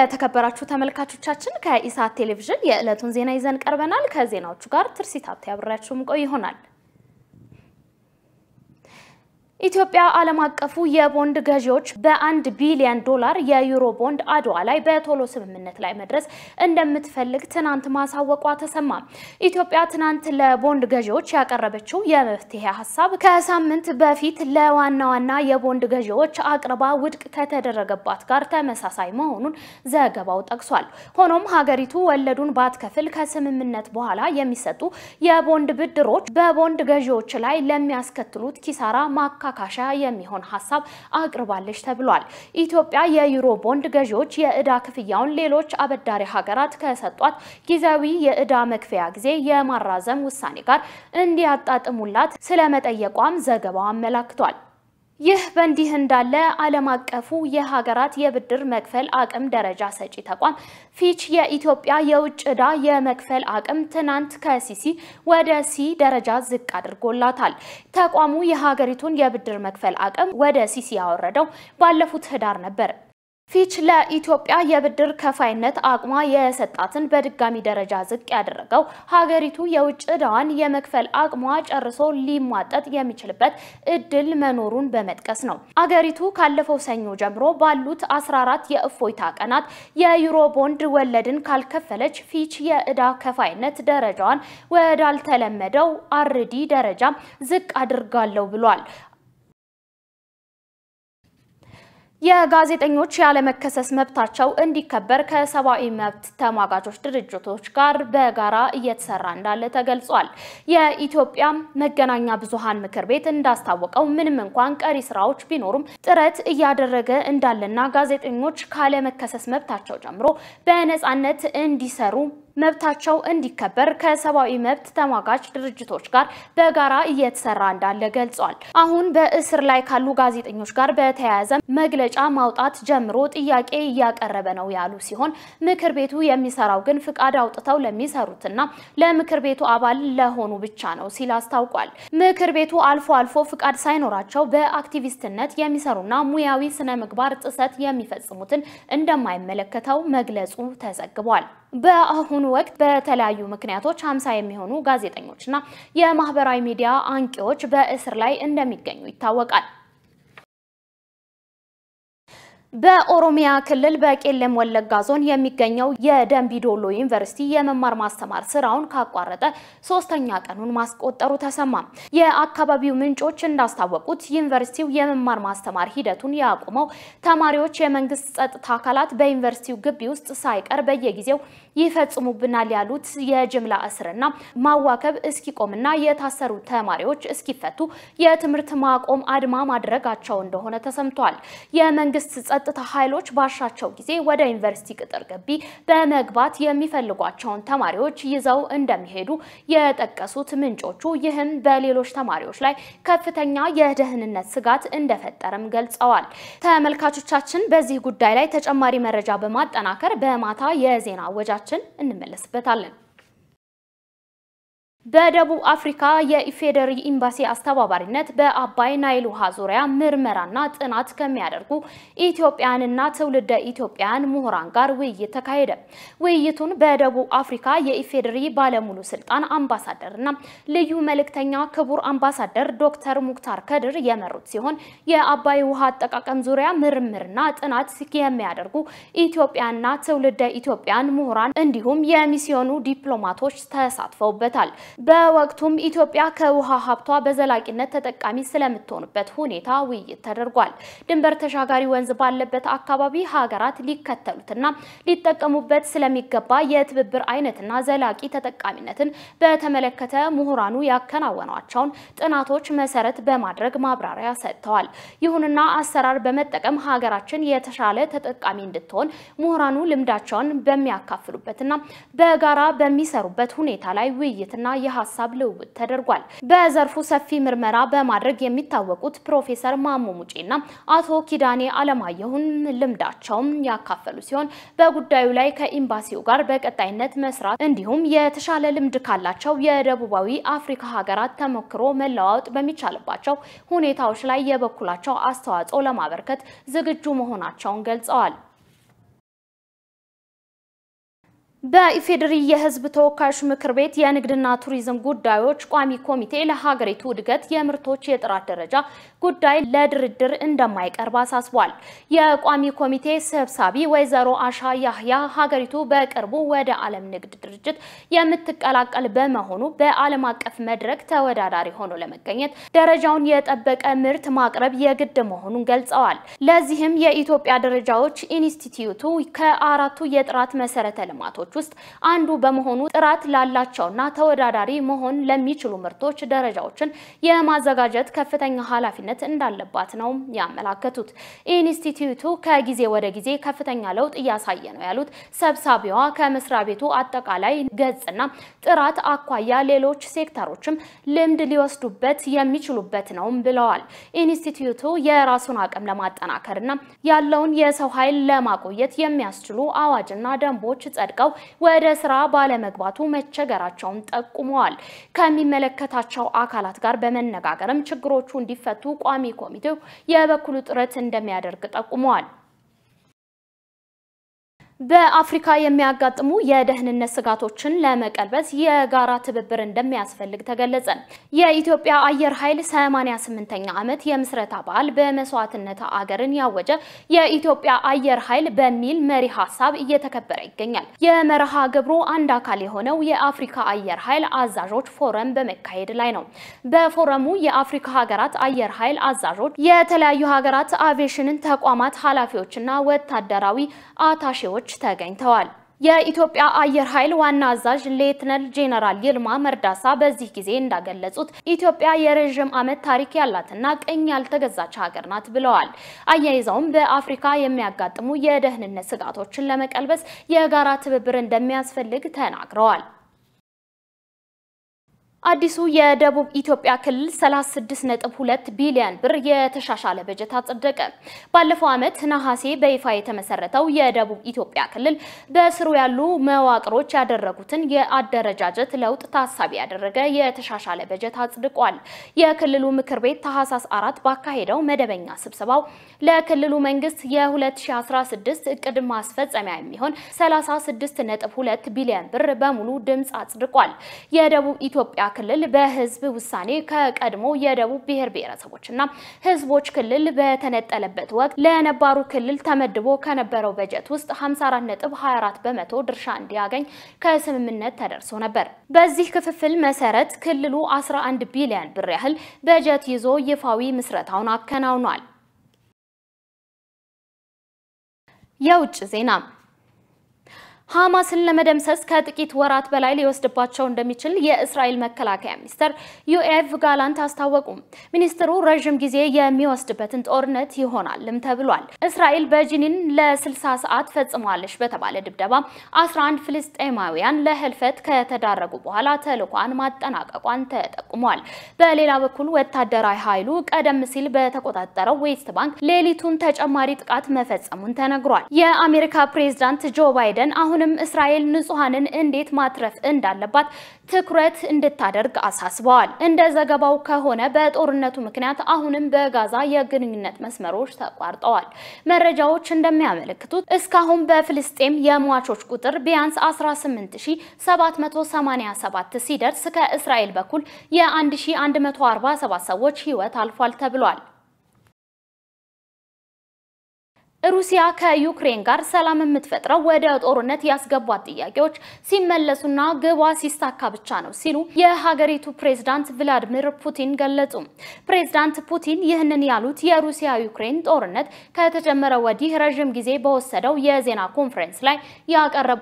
የተከበራችሁ ተመልካቾቻችን ከኢሳት ቴሌቪዥን የዕለቱን ዜና ይዘን ቀርበናል። ከዜናዎቹ ጋር ትርሲት ሀብቴ አብሬያችሁም ቆይ ይሆናል። ኢትዮጵያ ዓለም አቀፉ የቦንድ ገዢዎች በአንድ ቢሊዮን ዶላር የዩሮ ቦንድ አድዋ ላይ በቶሎ ስምምነት ላይ መድረስ እንደምትፈልግ ትናንት ማሳወቋ ተሰማ። ኢትዮጵያ ትናንት ለቦንድ ገዢዎች ያቀረበችው የመፍትሄ ሀሳብ ከሳምንት በፊት ለዋና ዋና የቦንድ ገዢዎች አቅርባ ውድቅ ከተደረገባት ጋር ተመሳሳይ መሆኑን ዘገባው ጠቅሷል። ሆኖም ሀገሪቱ ወለዱን ባትከፍል ከስምምነት በኋላ የሚሰጡ የቦንድ ብድሮች በቦንድ ገዢዎች ላይ ለሚያስከትሉት ኪሳራ ማካ ካሻ የሚሆን ሀሳብ አቅርባለች ተብሏል። ኢትዮጵያ የዩሮ ቦንድ ገዢዎች የዕዳ ክፍያውን ሌሎች አበዳሪ ሀገራት ከሰጧት ጊዜያዊ የዕዳ መክፈያ ጊዜ የማራዘም ውሳኔ ጋር እንዲያጣጥሙላት ስለመጠየቋም ዘገባው አመላክቷል። ይህ በእንዲህ እንዳለ ዓለም አቀፉ የሀገራት የብድር መክፈል አቅም ደረጃ ሰጪ ተቋም ፊች የኢትዮጵያ የውጭ ዕዳ የመክፈል አቅም ትናንት ከሲሲ ወደ ሲ ደረጃ ዝቅ አድርጎላታል። ተቋሙ የሀገሪቱን የብድር መክፈል አቅም ወደ ሲሲ ያወረደው ባለፉት ህዳር ነበር። ፊች ለኢትዮጵያ የብድር ከፋይነት አቅሟ የሰጣትን በድጋሚ ደረጃ ዝቅ ያደረገው ሀገሪቱ የውጭ ዕዳዋን የመክፈል አቅሟ ጨርሶ ሊሟጠጥ የሚችልበት እድል መኖሩን በመጥቀስ ነው። አገሪቱ ካለፈው ሰኞ ጀምሮ ባሉት 14 የእፎይታ ቀናት የዩሮ ቦንድ ወለድን ካልከፈለች ፊች የዕዳ ከፋይነት ደረጃዋን ወዳልተለመደው አርዲ ደረጃ ዝቅ አድርጋለሁ ብሏል። የጋዜጠኞች ያለመከሰስ መብታቸው እንዲከበር ከሰብአዊ መብት ተሟጋቾች ድርጅቶች ጋር በጋራ እየተሰራ እንዳለ ተገልጿል። የኢትዮጵያ መገናኛ ብዙሃን ምክር ቤት እንዳስታወቀው ምንም እንኳን ቀሪ ስራዎች ቢኖሩም ጥረት እያደረገ እንዳለና ጋዜጠኞች ካለመከሰስ መብታቸው ጀምሮ በነፃነት እንዲሰሩ መብታቸው እንዲከበር ከሰብአዊ መብት ተሟጋች ድርጅቶች ጋር በጋራ እየተሰራ እንዳለ ገልጿል። አሁን በእስር ላይ ካሉ ጋዜጠኞች ጋር በተያያዘ መግለጫ ማውጣት ጀምሮ ጥያቄ እያቀረበ ነው ያሉ ሲሆን ምክር ቤቱ የሚሰራው ግን ፍቃድ አውጥተው ለሚሰሩትና ለምክር ቤቱ አባል ለሆኑ ብቻ ነው ሲል አስታውቋል። ምክር ቤቱ አልፎ አልፎ ፍቃድ ሳይኖራቸው በአክቲቪስትነት የሚሰሩና ሙያዊ ስነ ምግባር ጥሰት የሚፈጽሙትን እንደማይመለከተው መግለጹ ተዘግቧል። በአሁኑ ወቅት በተለያዩ ምክንያቶች ሀምሳ የሚሆኑ ጋዜጠኞችና የማህበራዊ ሚዲያ አንቂዎች በእስር ላይ እንደሚገኙ ይታወቃል። በኦሮሚያ ክልል በቄለም ወለጋ ዞን የሚገኘው የደንቢ ዶሎ ዩኒቨርሲቲ የመማር ማስተማር ስራውን ካቋረጠ ሶስተኛ ቀኑን ማስቆጠሩ ተሰማ። የአካባቢው ምንጮች እንዳስታወቁት ዩኒቨርሲቲው የመማር ማስተማር ሂደቱን ያቆመው ተማሪዎች የመንግስት ጸጥታ አካላት በዩኒቨርሲቲው ግቢ ውስጥ ሳይቀር በየጊዜው ይፈጽሙብናል ያሉት የጅምላ እስርና ማዋከብ እስኪቆምና የታሰሩ ተማሪዎች እስኪፈቱ የትምህርት ማቆም አድማ ማድረጋቸው እንደሆነ ተሰምቷል። የመንግስት ጸጥታ ኃይሎች ባሻቸው ጊዜ ወደ ዩኒቨርሲቲ ቅጥር ግቢ በመግባት የሚፈልጓቸውን ተማሪዎች ይዘው እንደሚሄዱ የጠቀሱት ምንጮቹ ይህም በሌሎች ተማሪዎች ላይ ከፍተኛ የደህንነት ስጋት እንደፈጠረም ገልጸዋል። ተመልካቾቻችን በዚህ ጉዳይ ላይ ተጨማሪ መረጃ በማጠናከር በማታ የዜና ወጃችን እንመለስበታለን። በደቡብ አፍሪካ የኢፌዴሪ ኤምባሲ አስተባባሪነት በአባይ ናይል ውሃ ዙሪያ ምርመራና ጥናት ከሚያደርጉ ኢትዮጵያውያንና ትውልደ ኢትዮጵያውያን ምሁራን ጋር ውይይት ተካሄደ። ውይይቱን በደቡብ አፍሪካ የኢፌዴሪ ባለሙሉ ስልጣን አምባሳደርና ልዩ መልእክተኛ ክቡር አምባሳደር ዶክተር ሙክታር ከድር የመሩት ሲሆን የአባይ ውሃ አጠቃቀም ዙሪያ ምርምርና ጥናት የሚያደርጉ ኢትዮጵያና ትውልደ ኢትዮጵያውያን ምሁራን እንዲሁም የሚስዮኑ ዲፕሎማቶች ተሳትፈውበታል። በወቅቱም ኢትዮጵያ ከውሃ ሀብቷ በዘላቂነት ተጠቃሚ ስለምትሆንበት ሁኔታ ውይይት ተደርጓል። ድንበር ተሻጋሪ ወንዝ ባለበት አካባቢ ሀገራት ሊከተሉትና ሊጠቀሙበት ስለሚገባ የትብብር አይነትና ዘላቂ ተጠቃሚነትን በተመለከተ ምሁራኑ ያከናወኗቸውን ጥናቶች መሰረት በማድረግ ማብራሪያ ሰጥተዋል። ይሁንና አሰራር በመጠቀም ሀገራችን የተሻለ ተጠቃሚ እንድትሆን ምሁራኑ ልምዳቸውን በሚያካፍሉበትና በጋራ በሚሰሩበት ሁኔታ ላይ ውይይትና የሀሳብ ልውውጥ ተደርጓል። በዘርፉ ሰፊ ምርመራ በማድረግ የሚታወቁት ፕሮፌሰር ማሞ ሙጬና አቶ ኪዳኔ አለማየሁን ልምዳቸውም ያካፈሉ ሲሆን በጉዳዩ ላይ ከኤምባሲው ጋር በቀጣይነት መስራት እንዲሁም የተሻለ ልምድ ካላቸው የደቡባዊ አፍሪካ ሀገራት ተሞክሮ መለዋወጥ በሚቻልባቸው ሁኔታዎች ላይ የበኩላቸው አስተዋጽኦ ለማበርከት ዝግጁ መሆናቸውን ገልጸዋል። በኢፌዴሪ የሕዝብ ተወካዮች ምክር ቤት የንግድና ቱሪዝም ጉዳዮች ቋሚ ኮሚቴ ለሀገሪቱ እድገት የምርቶች የጥራት ደረጃ ጉዳይ ለድርድር እንደማይቀርብ አሳስቧል። የቋሚ ኮሚቴ ሰብሳቢ ወይዘሮ አሻ ያህያ ሀገሪቱ በቅርቡ ወደ ዓለም ንግድ ድርጅት የምትቀላቀል በመሆኑ በዓለም አቀፍ መድረክ ተወዳዳሪ ሆኖ ለመገኘት ደረጃውን የጠበቀ ምርት ማቅረብ የግድ መሆኑን ገልጸዋል። ለዚህም የኢትዮጵያ ደረጃዎች ኢንስቲትዩቱ ከአራቱ የጥራት መሰረተ ልማቶች ውስጥ አንዱ በመሆኑ ጥራት ላላቸውና ተወዳዳሪ መሆን ለሚችሉ ምርቶች ደረጃዎችን የማዘጋጀት ከፍተኛ ኃላፊነት እንዳለባት ነው ያመላከቱት። ኢንስቲትዩቱ ከጊዜ ወደ ጊዜ ከፍተኛ ለውጥ እያሳየ ነው ያሉት ሰብሳቢዋ ከመስሪያ ቤቱ አጠቃላይ ገጽና ጥራት አኳያ ሌሎች ሴክተሮችም ልምድ ሊወስዱበት የሚችሉበት ነውም ብለዋል። ኢንስቲትዩቱ የራሱን አቅም ለማጠናከርና ያለውን የሰው ኃይል ለማቆየት የሚያስችሉ አዋጅና ደንቦች ጸድቀው ወደ ስራ ባለመግባቱ መቸገራቸውን ጠቁመዋል። ከሚመለከታቸው አካላት ጋር በመነጋገርም ችግሮቹ እንዲፈቱ ቋሚ ኮሚቴው የበኩሉ ጥረት እንደሚያደርግ ጠቁመዋል። በአፍሪካ የሚያጋጥሙ የደህንነት ስጋቶችን ለመቀልበስ የጋራ ትብብር እንደሚያስፈልግ ተገለጸ። የኢትዮጵያ አየር ኃይል 88ኛ ዓመት የምስረታ በዓል በመስዋዕትነት አገርን ያወጀ የኢትዮጵያ አየር ኃይል በሚል መሪ ሀሳብ እየተከበረ ይገኛል። የመርሃ ግብሩ አንድ አካል የሆነው የአፍሪካ አየር ኃይል አዛዦች ፎረም በመካሄድ ላይ ነው። በፎረሙ የአፍሪካ ሀገራት አየር ኃይል አዛዦች፣ የተለያዩ ሀገራት አቪዬሽንን ተቋማት ኃላፊዎችና ወታደራዊ አታሼዎች ተገኝተዋል። የኢትዮጵያ አየር ኃይል ዋና አዛዥ ሌትናል ጄኔራል ይልማ መርዳሳ በዚህ ጊዜ እንዳገለጹት ኢትዮጵያ የረዥም ዓመት ታሪክ ያላትና ቅኝ ያልተገዛች ሀገር ናት ብለዋል። አያይዘውም በአፍሪካ የሚያጋጥሙ የደህንነት ስጋቶችን ለመቀልበስ የጋራ ትብብር እንደሚያስፈልግ ተናግረዋል። አዲሱ የደቡብ ኢትዮጵያ ክልል 36.2 ቢሊዮን ብር የተሻሻለ በጀት አጸደቀ። ባለፈው ዓመት ነሐሴ በይፋ የተመሰረተው የደቡብ ኢትዮጵያ ክልል በስሩ ያሉ መዋቅሮች ያደረጉትን የአደረጃጀት ለውጥ ታሳቢ ያደረገ የተሻሻለ በጀት አጽድቋል። የክልሉ ምክር ቤት ታህሳስ አራት ባካሄደው መደበኛ ስብሰባው ለክልሉ መንግስት የ2016 እቅድ ማስፈጸሚያ የሚሆን 36.2 ቢሊዮን ብር በሙሉ ድምፅ አጽድቋል። የደቡብ ኢትዮጵያ ክልል በህዝብ ውሳኔ ከቀድሞ የደቡብ ብሔር ብሔረሰቦችና ህዝቦች ክልል በተነጠለበት ወቅት ለነባሩ ክልል ተመድቦ ከነበረው በጀት ውስጥ 54.24 በመቶ ድርሻ እንዲያገኝ ከስምምነት ተደርሶ ነበር። በዚህ ክፍፍል መሰረት ክልሉ 11 ቢሊዮን ብር ያህል በጀት ይዞ ይፋዊ ምስረታውን አከናውኗል። የውጭ ዜና ሐማስን ለመደምሰስ ከጥቂት ወራት በላይ ሊወስድባቸው እንደሚችል የእስራኤል መከላከያ ሚኒስትር ዮኤቭ ጋላንት አስታወቁ። ሚኒስትሩ ረዥም ጊዜ የሚወስድበትን ጦርነት ይሆናልም ተብሏል። እስራኤል በጂኒን ለ60 ሰዓት ፈጽሟለች በተባለ ድብደባ 11 ፍልስጤማውያን ለህልፈት ከተዳረጉ በኋላ ተልኳን ማጠናቀቋን ተጠቁሟል። በሌላ በኩል ወታደራዊ ኃይሉ ቀደም ሲል በተቆጣጠረው ዌስት ባንክ ሌሊቱን ተጨማሪ ጥቃት መፈጸሙን ተነግሯል። የአሜሪካ ፕሬዝዳንት ጆ ባይደን አሁን አሁንም እስራኤል ንጹሐንን እንዴት ማትረፍ እንዳለባት ትኩረት እንድታደርግ አሳስበዋል። እንደ ዘገባው ከሆነ በጦርነቱ ምክንያት አሁንም በጋዛ የግንኙነት መስመሮች ተቋርጠዋል። መረጃዎች እንደሚያመለክቱት እስካሁን በፍልስጤም የሟቾች ቁጥር ቢያንስ 18787 ሲደርስ ከእስራኤል በኩል የ1147 ሰዎች ሕይወት አልፏል ተብሏል። ሩሲያ ከዩክሬን ጋር ሰላም የምትፈጥረው ወደ ጦርነት ያስገቧት ጥያቄዎች ሲመለሱና ግቧ ሲሳካ ብቻ ነው ሲሉ የሀገሪቱ ፕሬዝዳንት ቭላዲሚር ፑቲን ገለጹ። ፕሬዝዳንት ፑቲን ይህንን ያሉት የሩሲያ ዩክሬን ጦርነት ከተጀመረ ወዲህ ረዥም ጊዜ በወሰደው የዜና ኮንፈረንስ ላይ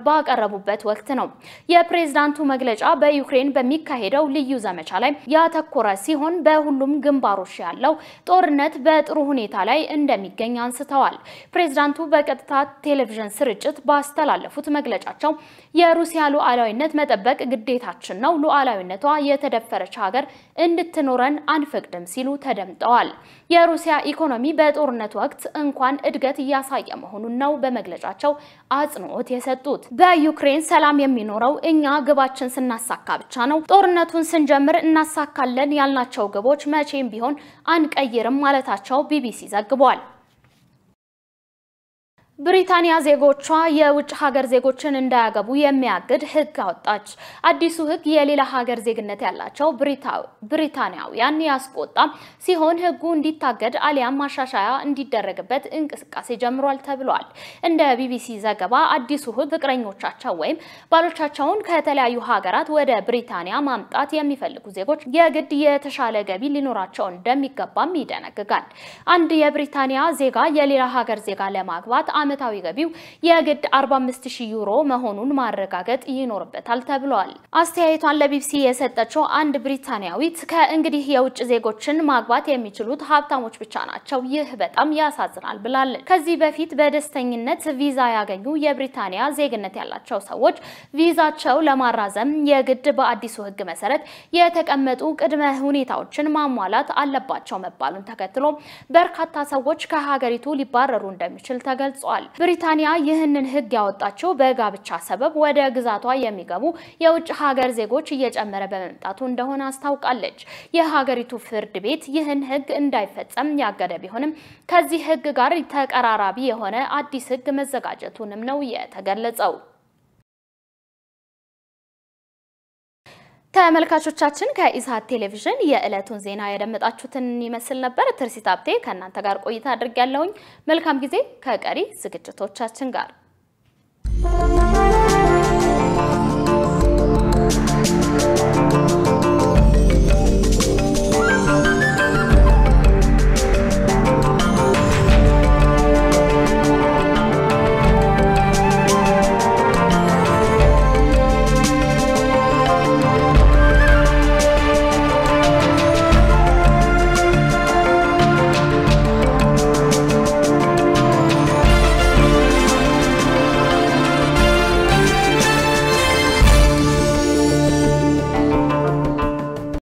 ባቀረቡበት ወቅት ነው። የፕሬዝዳንቱ መግለጫ በዩክሬን በሚካሄደው ልዩ ዘመቻ ላይ ያተኮረ ሲሆን በሁሉም ግንባሮች ያለው ጦርነት በጥሩ ሁኔታ ላይ እንደሚገኝ አንስተዋል። ፕሬዝዳንቱ በቀጥታ ቴሌቪዥን ስርጭት ባስተላለፉት መግለጫቸው የሩሲያ ሉዓላዊነት መጠበቅ ግዴታችን ነው፣ ሉዓላዊነቷ የተደፈረች ሀገር እንድትኖረን አንፈቅድም ሲሉ ተደምጠዋል። የሩሲያ ኢኮኖሚ በጦርነት ወቅት እንኳን እድገት እያሳየ መሆኑን ነው በመግለጫቸው አጽንኦት የሰጡት። በዩክሬን ሰላም የሚኖረው እኛ ግባችን ስናሳካ ብቻ ነው። ጦርነቱን ስንጀምር እናሳካለን ያልናቸው ግቦች መቼም ቢሆን አንቀይርም ማለታቸው ቢቢሲ ዘግቧል። ብሪታንያ ዜጎቿ የውጭ ሀገር ዜጎችን እንዳያገቡ የሚያግድ ሕግ አወጣች። አዲሱ ሕግ የሌላ ሀገር ዜግነት ያላቸው ብሪታንያውያን ያስቆጣ ሲሆን ሕጉ እንዲታገድ አሊያም ማሻሻያ እንዲደረግበት እንቅስቃሴ ጀምሯል ተብሏል። እንደ ቢቢሲ ዘገባ አዲሱ ሕግ ፍቅረኞቻቸው ወይም ባሎቻቸውን ከተለያዩ ሀገራት ወደ ብሪታንያ ማምጣት የሚፈልጉ ዜጎች የግድ የተሻለ ገቢ ሊኖራቸው እንደሚገባም ይደነግጋል። አንድ የብሪታንያ ዜጋ የሌላ ሀገር ዜጋ ለማግባት ዓመታዊ ገቢው የግድ 45000 ዩሮ መሆኑን ማረጋገጥ ይኖርበታል ተብሏል። አስተያየቷን ለቢቢሲ የሰጠችው አንድ ብሪታንያዊት ከእንግዲህ የውጭ ዜጎችን ማግባት የሚችሉት ሀብታሞች ብቻ ናቸው፣ ይህ በጣም ያሳዝናል ብላለች። ከዚህ በፊት በደስተኝነት ቪዛ ያገኙ የብሪታንያ ዜግነት ያላቸው ሰዎች ቪዛቸው ለማራዘም የግድ በአዲሱ ሕግ መሰረት የተቀመጡ ቅድመ ሁኔታዎችን ማሟላት አለባቸው መባሉን ተከትሎ በርካታ ሰዎች ከሀገሪቱ ሊባረሩ እንደሚችል ተገልጿል። ብሪታንያ ይህንን ሕግ ያወጣችው በጋብቻ ሰበብ ወደ ግዛቷ የሚገቡ የውጭ ሀገር ዜጎች እየጨመረ በመምጣቱ እንደሆነ አስታውቃለች። የሀገሪቱ ፍርድ ቤት ይህን ሕግ እንዳይፈጸም ያገደ ቢሆንም ከዚህ ሕግ ጋር ተቀራራቢ የሆነ አዲስ ሕግ መዘጋጀቱንም ነው የተገለጸው። ተመልካቾቻችን ከኢሳት ቴሌቪዥን የዕለቱን ዜና ያደመጣችሁትን ይመስል ነበር። ትርሲት ሀብቴ ከእናንተ ጋር ቆይታ አድርጌያለሁኝ። መልካም ጊዜ ከቀሪ ዝግጅቶቻችን ጋር